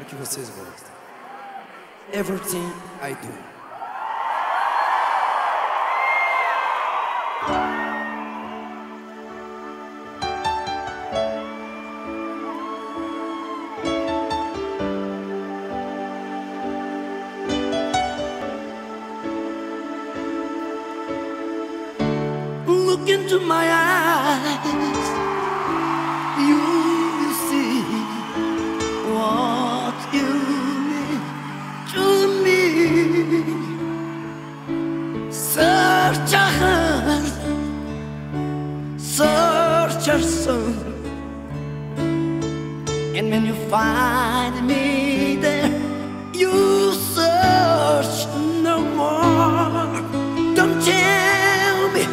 Espero que vocês gostem. Everything I do. Look into my eyes And when you find me there You search no more Don't tell me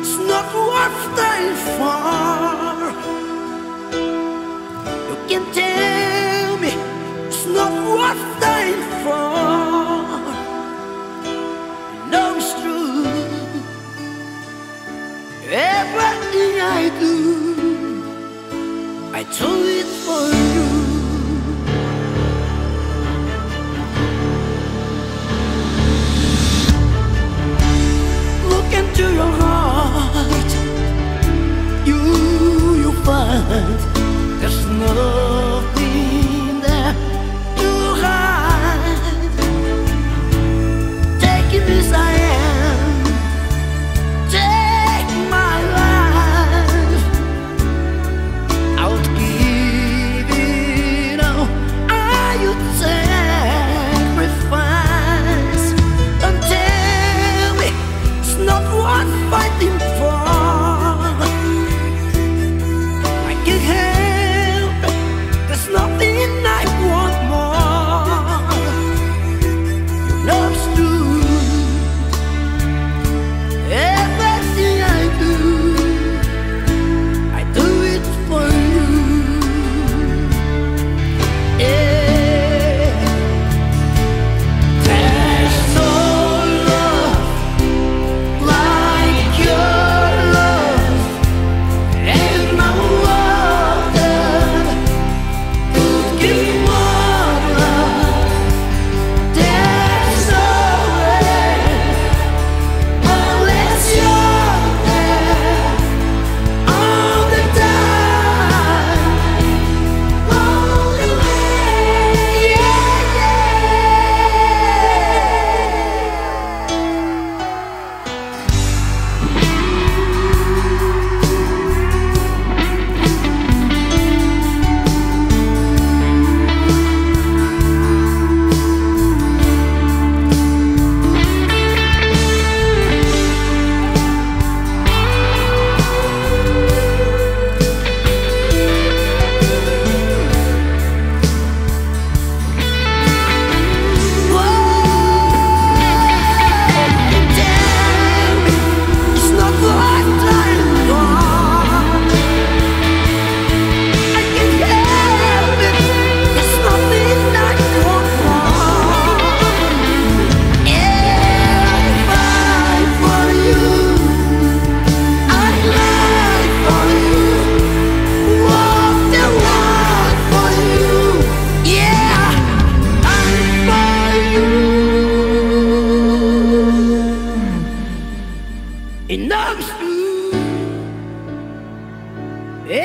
It's not worth dying for You can tell me It's not worth dying for No, it's true Everything I do I told you before